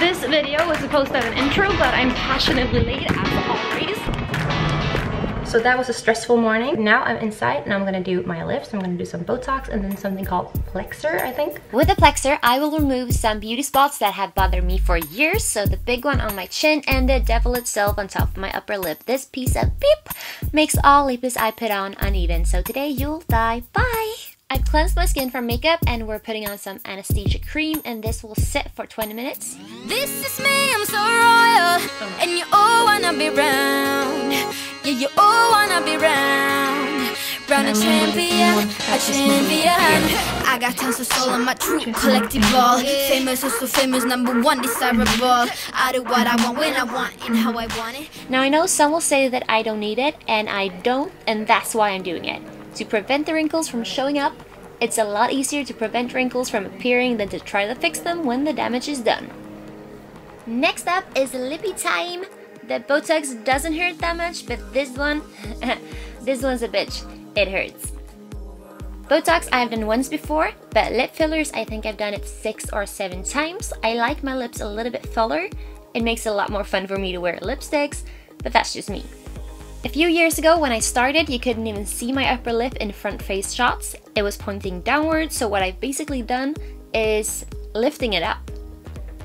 This video was supposed to have an intro, but I'm passionately late as always. So that was a stressful morning. Now I'm inside and I'm gonna do my lips. I'm gonna do some Botox and then something called Plexer, I think. With the Plexer, I will remove some beauty spots that have bothered me for years. So the big one on my chin and the devil itself on top of my upper lip. This piece of beep makes all lips I put on uneven. So today you'll die. Bye! I've cleansed my skin from makeup and we're putting on some anesthesia cream and this will sit for 20 minutes. This is me, I'm so royal, and you all wanna be round. Yeah, you all wanna be round. Round a champion, a champion. I got tons of soul on my true collectible. Famous, so famous, number one desirable. I do what I want when I want and how I want it. Now I know some will say that I don't need it and I don't and that's why I'm doing it. To prevent the wrinkles from showing up, it's a lot easier to prevent wrinkles from appearing than to try to fix them when the damage is done. Next up is lippy time. The Botox doesn't hurt that much, but this one, this one's a bitch. It hurts. Botox I've done once before, but lip fillers I think I've done it six or seven times. I like my lips a little bit fuller. It makes it a lot more fun for me to wear lipsticks, but that's just me. A few years ago when I started, you couldn't even see my upper lip in front face shots. It was pointing downwards, so what I've basically done is lifting it up.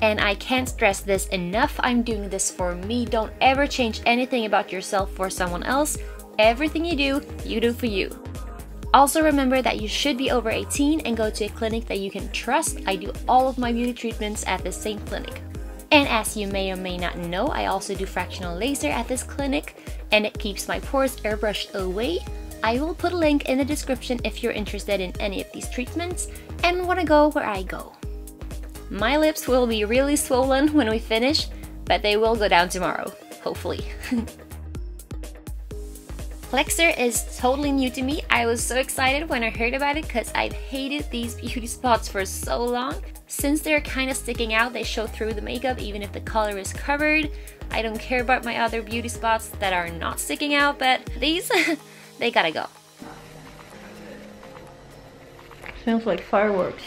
And I can't stress this enough, I'm doing this for me. Don't ever change anything about yourself for someone else. Everything you do, you do for you. Also remember that you should be over 18 and go to a clinic that you can trust. I do all of my beauty treatments at the same clinic. And as you may or may not know, I also do fractional laser at this clinic and it keeps my pores airbrushed away. I will put a link in the description if you're interested in any of these treatments and want to go where I go. My lips will be really swollen when we finish, but they will go down tomorrow, hopefully. Plexer is totally new to me. I was so excited when I heard about it because I'd hated these beauty spots for so long. Since they're kind of sticking out, they show through the makeup even if the color is covered. I don't care about my other beauty spots that are not sticking out, but these, they gotta go. Smells like fireworks.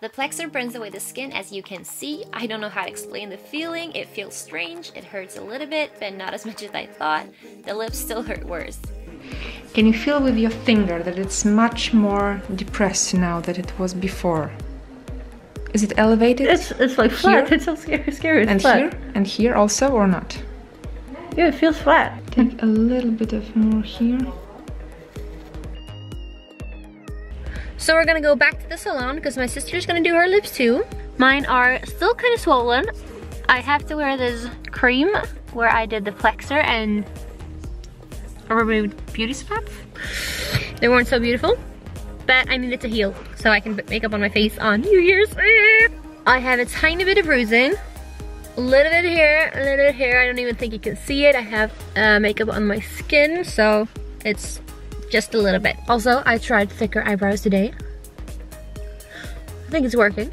The plexer burns away the skin as you can see. I don't know how to explain the feeling. It feels strange, it hurts a little bit, but not as much as I thought. The lips still hurt worse. Can you feel with your finger that it's much more depressed now than it was before? Is it elevated? It's it's like flat. Here? It's so scary. scary. It's and flat. here? And here also or not? Yeah, it feels flat. Take a little bit of more here. So we're gonna go back to the salon because my sister's gonna do her lips too. Mine are still kind of swollen. I have to wear this cream where I did the Plexer and removed beauty spots. They weren't so beautiful, but I needed to heal so I can put makeup on my face on New Year's Eve. I have a tiny bit of bruising, a little bit here, a little bit here. I don't even think you can see it. I have uh, makeup on my skin, so it's just a little bit. Also, I tried thicker eyebrows today. I think it's working.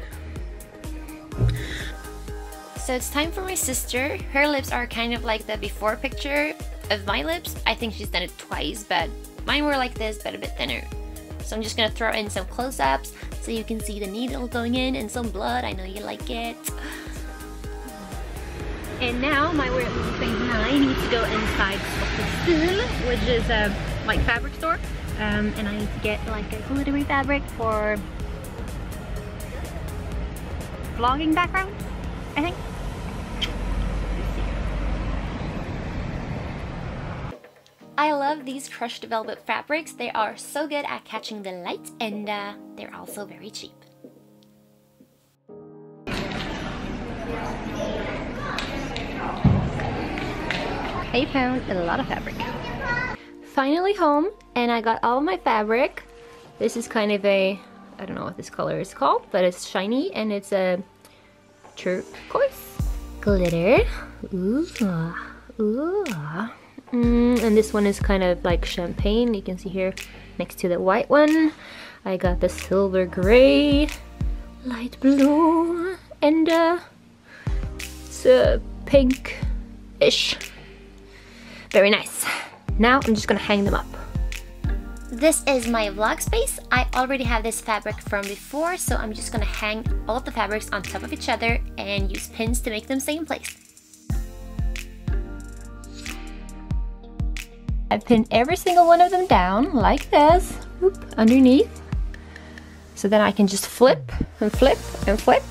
So it's time for my sister. Her lips are kind of like the before picture of my lips. I think she's done it twice, but mine were like this, but a bit thinner. So I'm just gonna throw in some close-ups so you can see the needle going in and some blood. I know you like it. And now my weird little thing I need to go inside which is a like fabric store. Um, and I need to get like a glittery fabric for vlogging background, I think. I love these crushed velvet fabrics. They are so good at catching the light and uh, they're also very cheap. I found a lot of fabric. Finally home and I got all my fabric. This is kind of a, I don't know what this color is called, but it's shiny and it's a turquoise glitter. Ooh, ooh. Mm, and this one is kind of like champagne. You can see here next to the white one. I got the silver gray, light blue, and uh, it's a pink-ish. Very nice. Now I'm just gonna hang them up. This is my vlog space. I already have this fabric from before, so I'm just gonna hang all of the fabrics on top of each other and use pins to make them stay in place. I pinned every single one of them down like this, whoop, underneath. So then I can just flip and flip and flip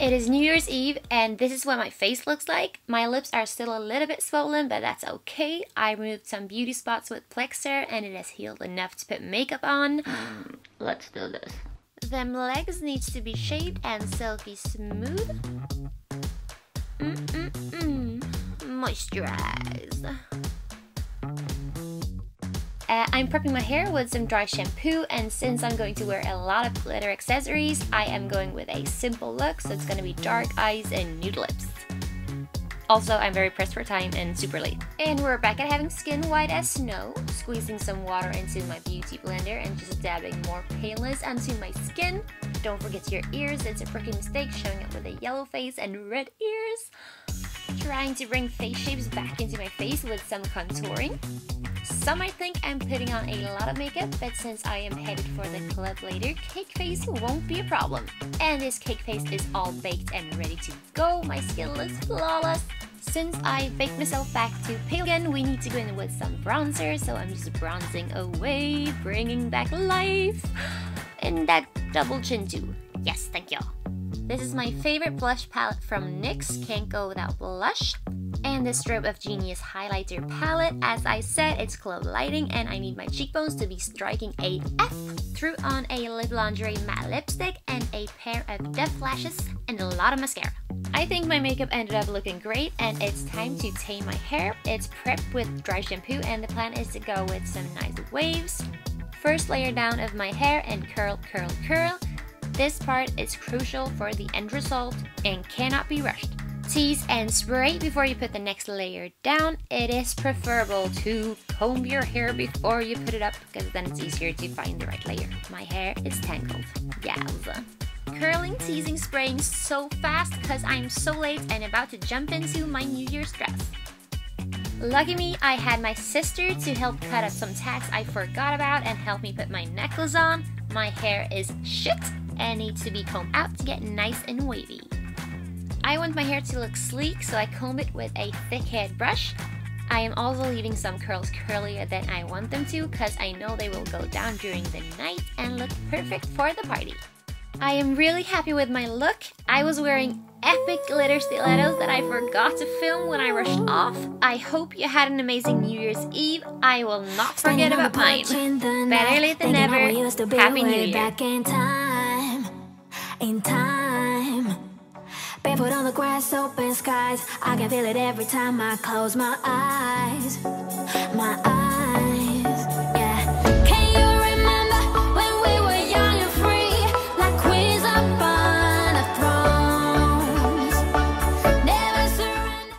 it is New Year's Eve and this is what my face looks like. My lips are still a little bit swollen, but that's okay. I removed some beauty spots with Plexer and it has healed enough to put makeup on. Let's do this. Them legs needs to be shaved and silky smooth. Mm -mm -mm. Moisturized. Uh, I'm prepping my hair with some dry shampoo and since I'm going to wear a lot of glitter accessories, I am going with a simple look, so it's to be dark eyes and nude lips. Also, I'm very pressed for time and super late. And we're back at having skin white as snow, squeezing some water into my beauty blender and just dabbing more paleness onto my skin. Don't forget your ears, it's a freaking mistake showing up with a yellow face and red ears. Trying to bring face shapes back into my face with some contouring. Some might think I'm putting on a lot of makeup, but since I am headed for the club later, cake face won't be a problem. And this cake face is all baked and ready to go. My skin looks flawless. Since I baked myself back to pale again, we need to go in with some bronzer, so I'm just bronzing away, bringing back life. And that double chin too. Yes, thank you. This is my favorite blush palette from NYX, can't go without blush and the Strobe of Genius highlighter palette. As I said, it's club lighting and I need my cheekbones to be striking AF. Threw on a Lip Lingerie matte lipstick and a pair of DuffLashes and a lot of mascara. I think my makeup ended up looking great and it's time to tame my hair. It's prepped with dry shampoo and the plan is to go with some nice waves. First layer down of my hair and curl, curl, curl. This part is crucial for the end result and cannot be rushed tease and spray before you put the next layer down. It is preferable to comb your hair before you put it up because then it's easier to find the right layer. My hair is tangled. Yowza. Curling, teasing, spraying so fast because I'm so late and about to jump into my New Year's dress. Lucky me, I had my sister to help cut up some tags I forgot about and help me put my necklace on. My hair is shit and needs to be combed out to get nice and wavy. I want my hair to look sleek, so I comb it with a thick head brush. I am also leaving some curls curlier than I want them to because I know they will go down during the night and look perfect for the party. I am really happy with my look. I was wearing epic glitter stilettos that I forgot to film when I rushed off. I hope you had an amazing New Year's Eve. I will not forget about mine. Better late than never. Happy New Year. In time. Barefoot on the grass, open skies. I can feel it every time I close my eyes. My eyes.